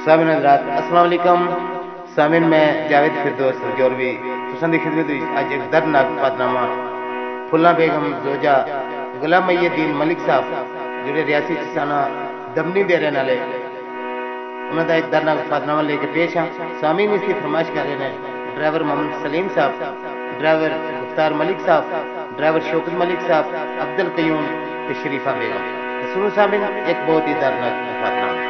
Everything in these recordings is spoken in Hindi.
सामिन हजरात वालेकुम। सामिन मैं जावेद फिरदोस जोरवी तुसन दी खिदमत विच आज एक दर्दनाक पदनामा फुल्ला बेगम जोजा, गुलाम मैयदीन मलिक साहब, जोड़े रियासी चसाना दमनी दे रहने वाले। दा तो एक दर्दनाक पदनामा लेके पेश हाँ। सामिन इसकी फरमाइश कर रहे ने ड्राइवर मोहम्मद सलीम साहब, ड्राइवर मुख्तार मलिक साहब, ड्राइवर शौकत मलिक साहब, अब्दुल कयूम ते शरीफा बेगम। तो सुनो सामिन, एक बहुत ही दर्दनाक पदनामा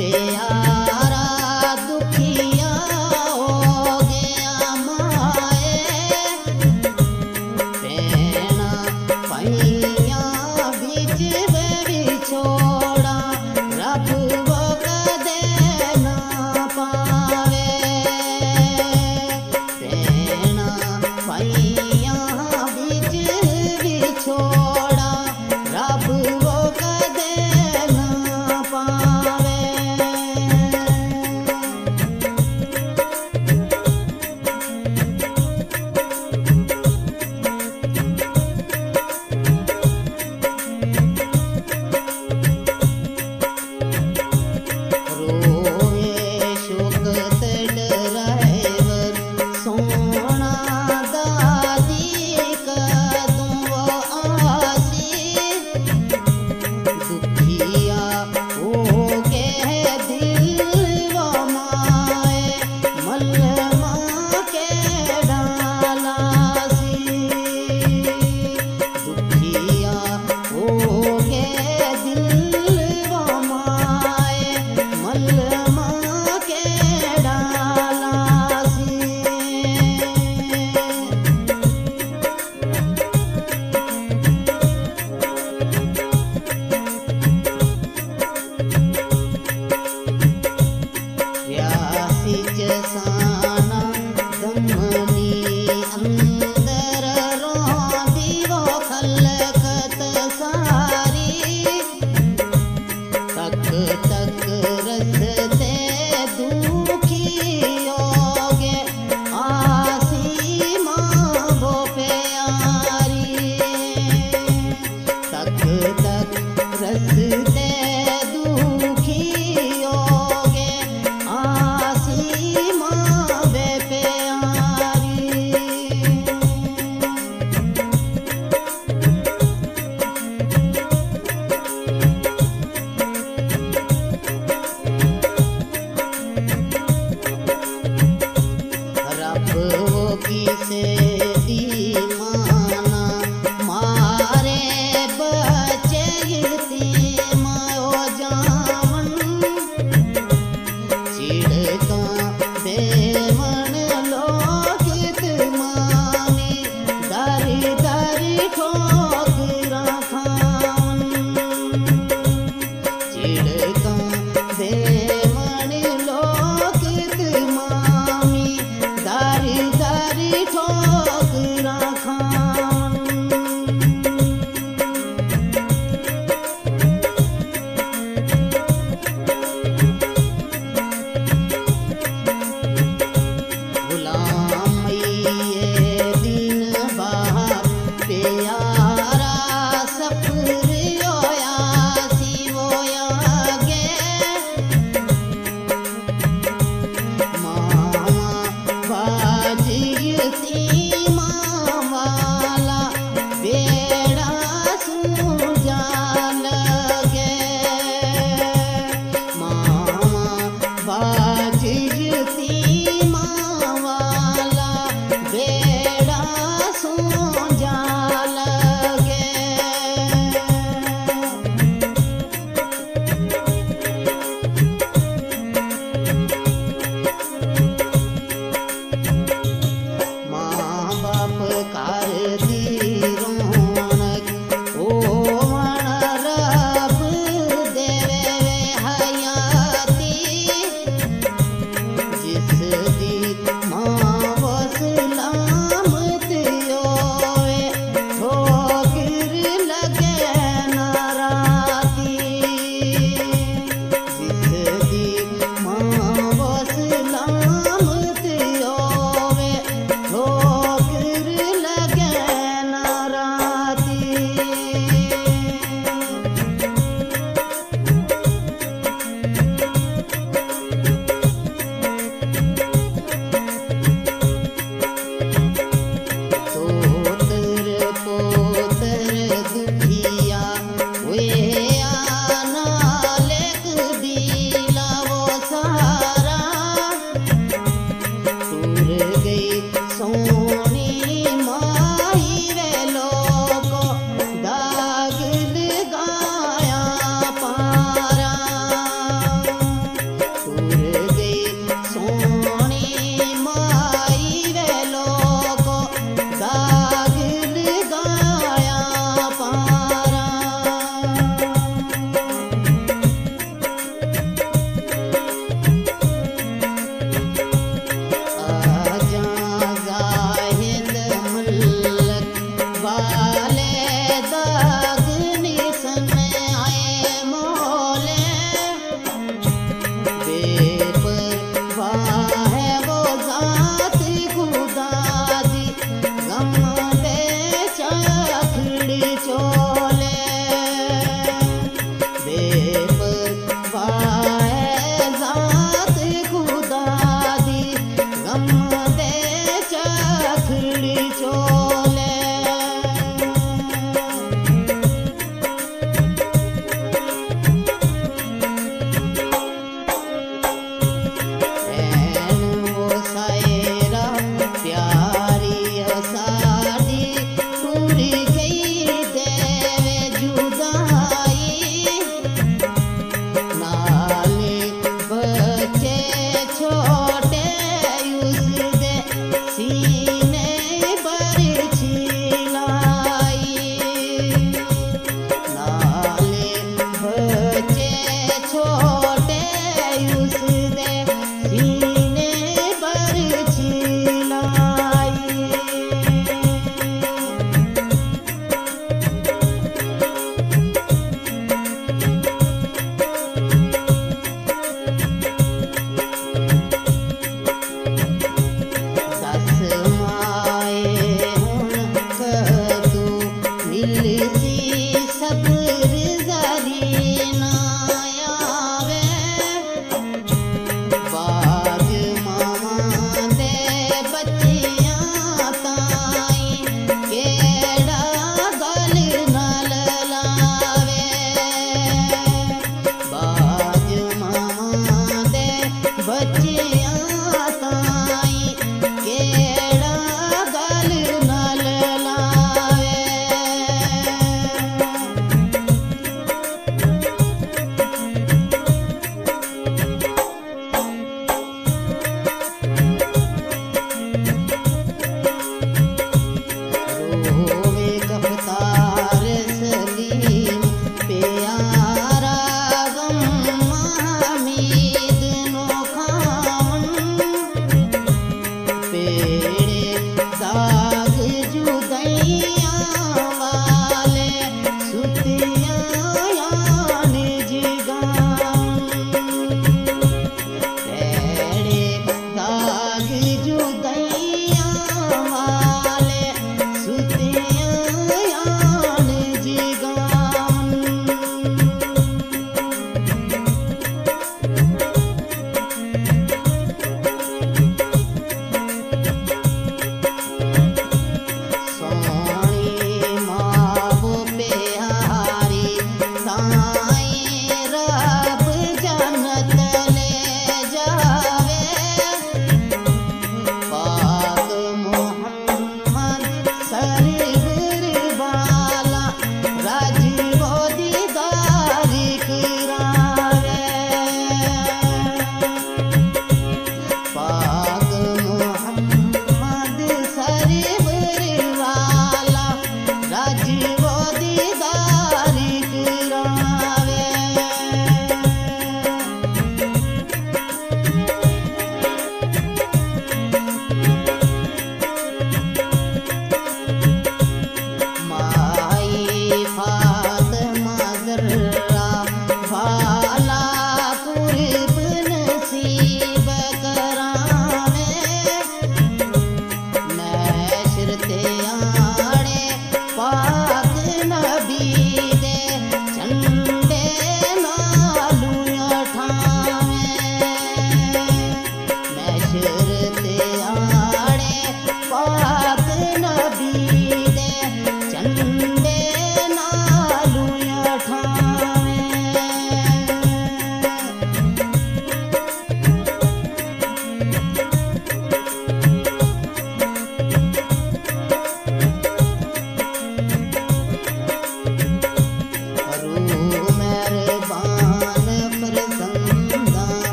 से आ